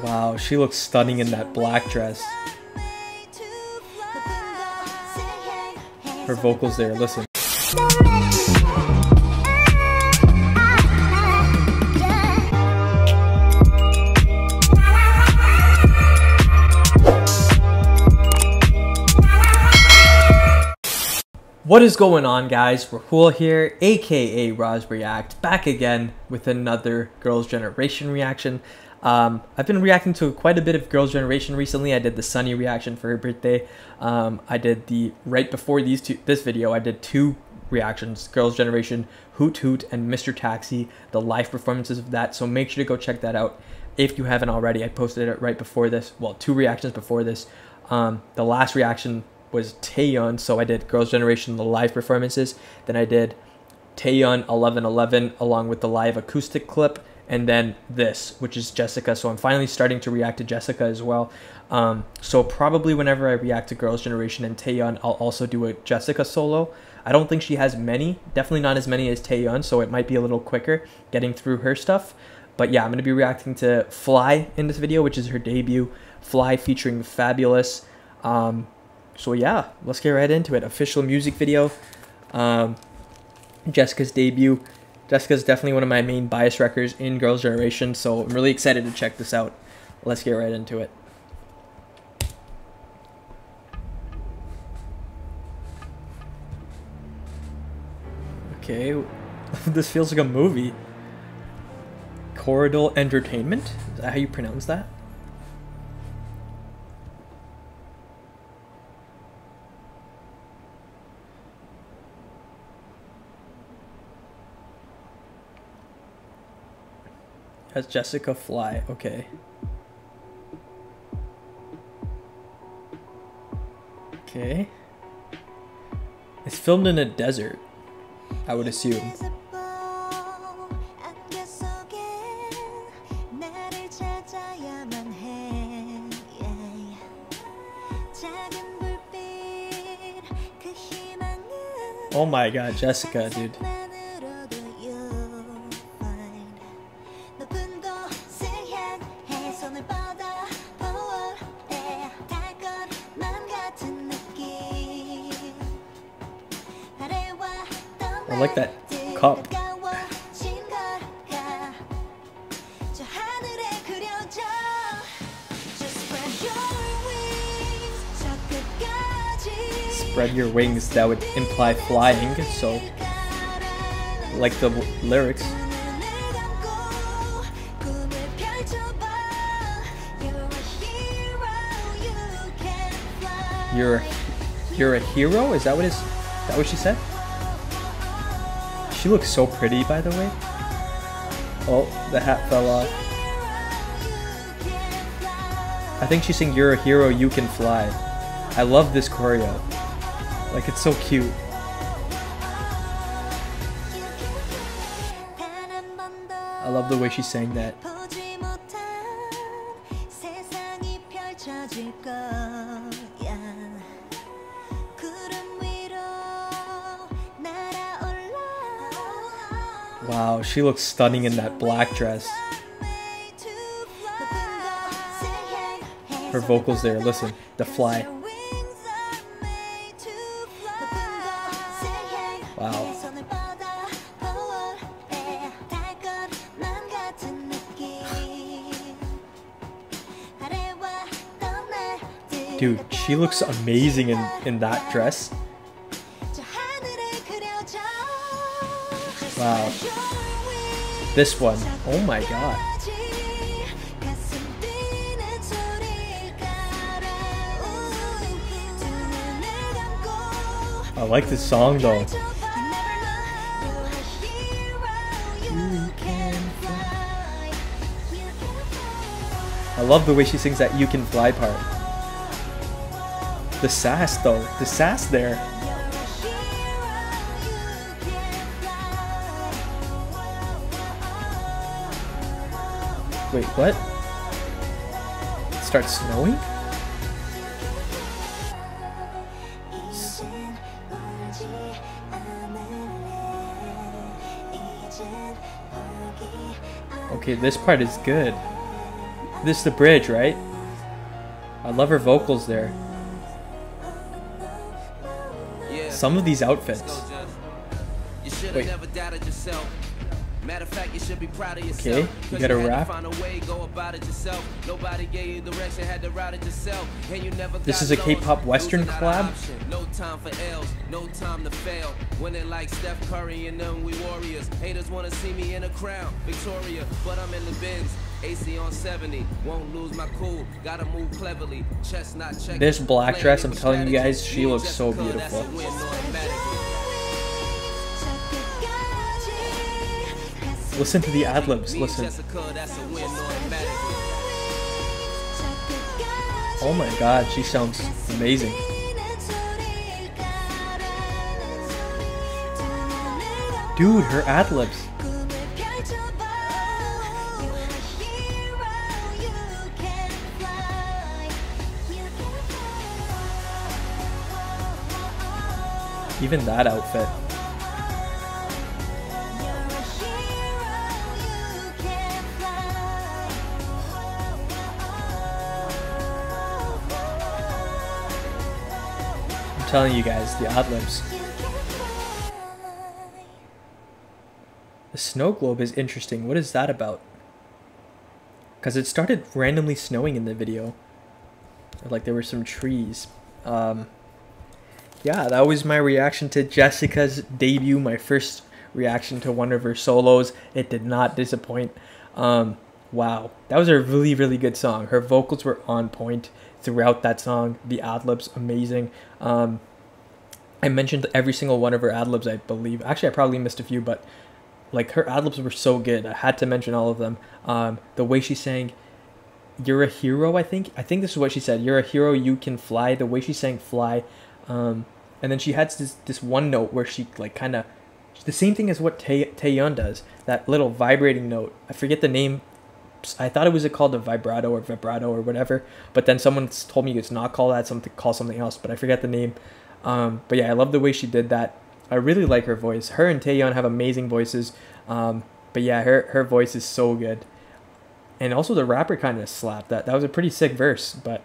Wow, she looks stunning in that black dress. Her vocals there, listen. What is going on guys? Rahul here, aka RAZ React, back again with another Girls' Generation reaction. Um, I've been reacting to quite a bit of Girls' Generation recently. I did the Sunny reaction for her birthday. Um, I did the, right before these two, this video, I did two reactions, Girls' Generation, Hoot Hoot, and Mr. Taxi, the live performances of that. So make sure to go check that out if you haven't already. I posted it right before this, well, two reactions before this. Um, the last reaction was Taeyeon, so I did Girls' Generation, the live performances. Then I did Taeyeon 1111 along with the live acoustic clip, and then this, which is Jessica. So I'm finally starting to react to Jessica as well. Um, so probably whenever I react to Girls' Generation and Taeyeon, I'll also do a Jessica solo. I don't think she has many, definitely not as many as Taeyeon, so it might be a little quicker getting through her stuff. But yeah, I'm going to be reacting to Fly in this video, which is her debut. Fly featuring Fabolous. Um, so yeah, let's get right into it. Official music video. Um, Jessica's debut. Jessica's definitely one of my main bias wreckers in Girls' Generation, so I'm really excited to check this out. Let's get right into it. Okay, this feels like a movie. Coridel Entertainment? Is that how you pronounce that? Has Jessica Fly. Okay. Okay. It's filmed in a desert, I would assume. Oh my god, Jessica, dude. I like that cup. Spread your wings, that would imply flying, so like the lyrics. You're you're a hero? Is that what is that what she said? She looks so pretty, by the way. Oh, the hat fell off. I think she's saying, you're a hero, you can fly. I love this choreo. Like, it's so cute. I love the way she's saying that. Wow, she looks stunning in that black dress. Her vocals there, listen, the fly. Wow. Dude, she looks amazing in, in that dress. Wow. This one. Oh my god. I like this song though. I love the way she sings that You Can Fly part. The sass though, the sass there. Wait, what? It starts snowing? Okay, this part is good. This is the bridge, right? I love her vocals there. Some of these outfits. Wait. Matter of fact, you should be proud of yourself. Okay, you got a rap. This is a K-pop Western collab. No time for L's, no time to fail. Winning like Steph Curry and them, we warriors. Haters wanna see me in a crown, Victoria, but I'm in the bins. AC on 70, won't lose my cool, gotta move cleverly. Chestnut check. This black dress, I'm telling you guys, she looks so beautiful. Listen to the ad libs. Listen. Oh my god, she sounds amazing. Dude, her ad libs. Even that outfit. Telling you guys, the ad libs. The snow globe is interesting. What is that about? Because it started randomly snowing in the video. Like there were some trees. Um, yeah, that was my reaction to Jessica's debut, my first reaction to one of her solos. It did not disappoint. Um, wow, that was a really, really good song. Her vocals were on point throughout that song. The ad libs amazing. Um, I mentioned every single one of her ad libs, I believe. Actually, I probably missed a few, but like her ad libs were so good. I had to mention all of them. Um, the way she sang, "You're a hero," I think. I think this is what she said. "You're a hero. You can fly." The way she sang "Fly," um, and then she had this this one note where she like kind of the same thing as what Tae Taeyeon does. That little vibrating note. I forget the name I thought it was called a vibrato or vibrato or whatever, but then someone told me it's not called that, something call something else, but I forget the name. Um, but yeah, I love the way she did that. I really like her voice. Her and Taeyeon have amazing voices. Um, but yeah, her her voice is so good. And also the rapper kind of slapped that. That was a pretty sick verse, but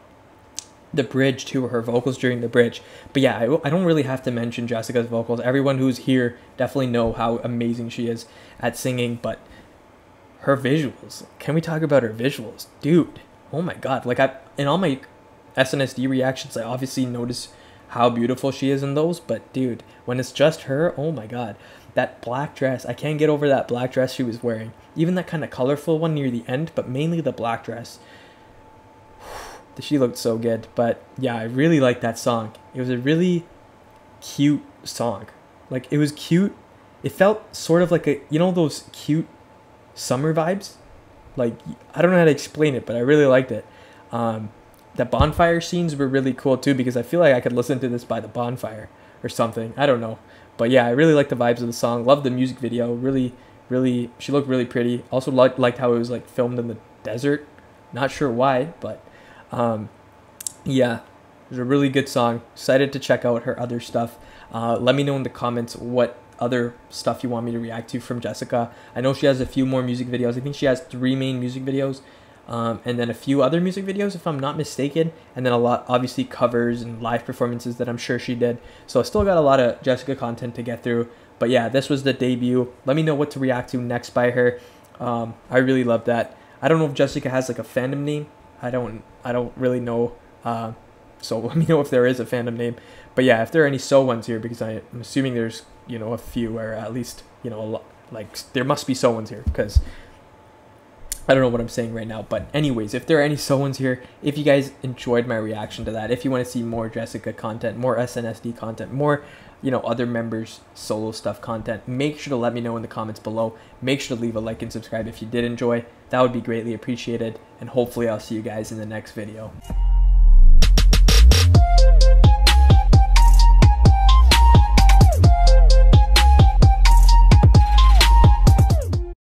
the bridge too, her vocals during the bridge. But yeah, I, I don't really have to mention Jessica's vocals. Everyone who's here definitely know how amazing she is at singing, but her visuals. Can we talk about her visuals? Dude, oh my god. Like I in all my SNSD reactions, I obviously notice how beautiful she is in those, but dude, when it's just her, oh my god. That black dress, I can't get over that black dress she was wearing. Even that kind of colorful one near the end, but mainly the black dress. she looked so good. But yeah, I really like that song. It was a really cute song. Like it was cute. It felt sort of like a you know those cute summer vibes. Like I don't know how to explain it, but I really liked it. Um, the bonfire scenes were really cool too because I feel like I could listen to this by the bonfire or something. I don't know, but yeah, I really like the vibes of the song. Love the music video. Really, really, she looked really pretty. Also liked liked how it was like filmed in the desert. Not sure why, but um, yeah, it was a really good song. Excited to check out her other stuff. Uh, let me know in the comments what other stuff you want me to react to from Jessica. I know she has a few more music videos. I think she has three main music videos, um, and then a few other music videos, if I'm not mistaken, and then a lot, obviously, covers and live performances that I'm sure she did. So I still got a lot of Jessica content to get through. But yeah, this was the debut. Let me know what to react to next by her. Um, I really love that. I don't know if Jessica has like a fandom name. I don't. I don't really know. Uh, so let me know if there is a fandom name. But yeah, if there are any SONEs here, because I, am assuming there's you know a few or at least you know a lot like there must be SONEs here because I don't know what I'm saying right now, but anyways, if there are any SONEs here, if you guys enjoyed my reaction to that, if you want to see more Jessica content, more SNSD content, more, you know, other members solo stuff content, make sure to let me know in the comments below. Make sure to leave a like and subscribe if you did enjoy. That would be greatly appreciated, and hopefully I'll see you guys in the next video.